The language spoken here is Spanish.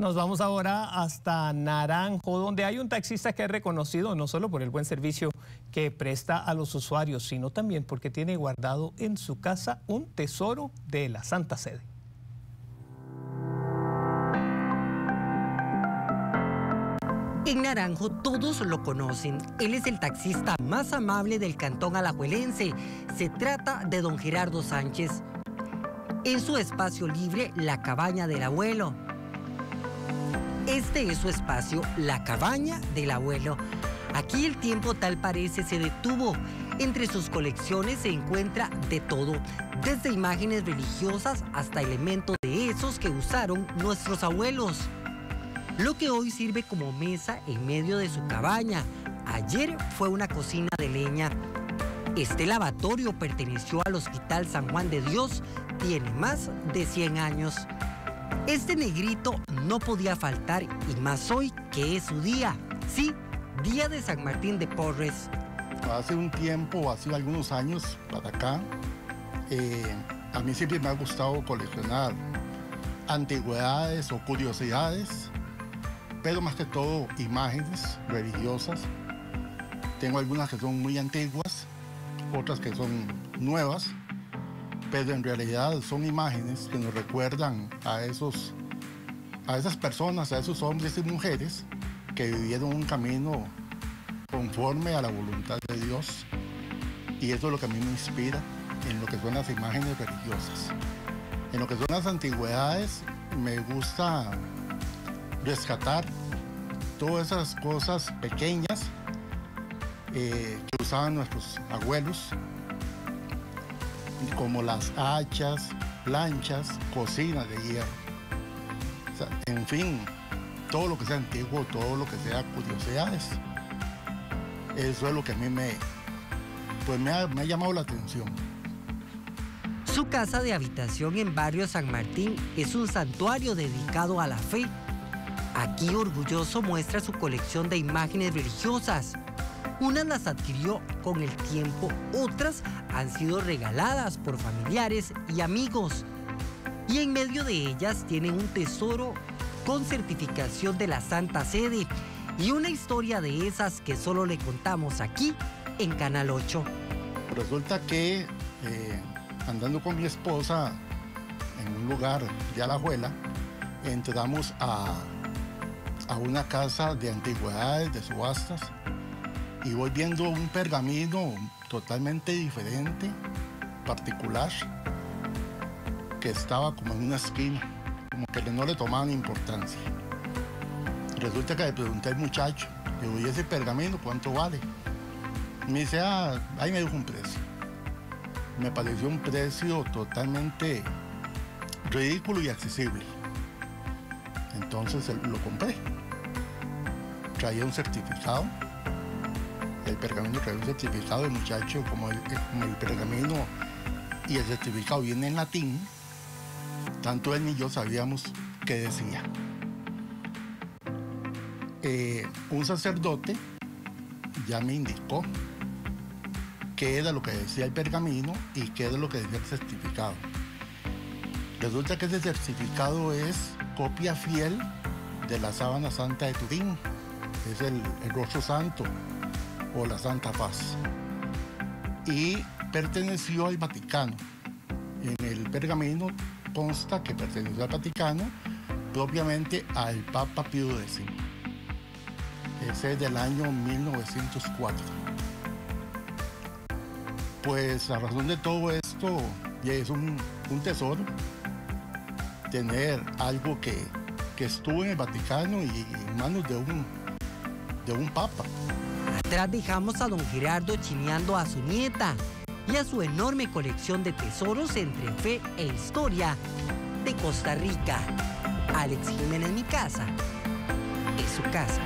Nos vamos ahora hasta Naranjo, donde hay un taxista que es reconocido no solo por el buen servicio que presta a los usuarios, sino también porque tiene guardado en su casa un tesoro de la Santa Sede. En Naranjo todos lo conocen. Él es el taxista más amable del cantón alajuelense. Se trata de don Gerardo Sánchez. En su espacio libre, la cabaña del abuelo. Este es su espacio, la cabaña del abuelo. Aquí el tiempo tal parece se detuvo. Entre sus colecciones se encuentra de todo, desde imágenes religiosas hasta elementos de esos que usaron nuestros abuelos. Lo que hoy sirve como mesa en medio de su cabaña. Ayer fue una cocina de leña. Este lavatorio perteneció al Hospital San Juan de Dios. Tiene más de 100 años. Este negrito no podía faltar y más hoy que es su día. Sí, día de San Martín de Porres. Hace un tiempo, hace algunos años para acá, eh, a mí siempre me ha gustado coleccionar antigüedades o curiosidades, pero más que todo imágenes religiosas. Tengo algunas que son muy antiguas, otras que son nuevas pero en realidad son imágenes que nos recuerdan a, esos, a esas personas, a esos hombres y mujeres que vivieron un camino conforme a la voluntad de Dios. Y eso es lo que a mí me inspira en lo que son las imágenes religiosas. En lo que son las antigüedades me gusta rescatar todas esas cosas pequeñas eh, que usaban nuestros abuelos como las hachas, planchas, cocinas de hierro. en fin, todo lo que sea antiguo, todo lo que sea curiosidades. Eso es lo que a mí me, pues me ha, me ha llamado la atención. Su casa de habitación en barrio San Martín es un santuario dedicado a la fe. Aquí orgulloso muestra su colección de imágenes religiosas, unas las adquirió con el tiempo, otras han sido regaladas por familiares y amigos. Y en medio de ellas tiene un tesoro con certificación de la Santa Sede y una historia de esas que solo le contamos aquí en Canal 8. Resulta que eh, andando con mi esposa en un lugar de Alajuela, entramos a, a una casa de antigüedades, de subastas, y voy viendo un pergamino totalmente diferente, particular, que estaba como en una esquina, como que no le tomaban importancia. Resulta que le pregunté al muchacho, le digo, ¿y ese pergamino cuánto vale? Me dice, ah, ahí me dijo un precio. Me pareció un precio totalmente ridículo y accesible. Entonces lo compré. Traía un certificado el pergamino trae un certificado de muchacho, como el, el pergamino y el certificado viene en latín, tanto él ni yo sabíamos qué decía. Eh, un sacerdote ya me indicó qué era lo que decía el pergamino y qué era lo que decía el certificado. Resulta que ese certificado es copia fiel de la sábana santa de Turín, es el, el rostro santo o la Santa Paz. Y perteneció al Vaticano. En el pergamino consta que perteneció al Vaticano, propiamente al Papa Pío X. Ese es del año 1904. Pues a razón de todo esto, ya es un, tesoro tener algo que, que estuvo en el Vaticano y en manos de un, de un papa. Atrás dejamos a don Gerardo chineando a su nieta y a su enorme colección de tesoros entre fe e historia de Costa Rica. Alex Jiménez, mi casa, es su casa.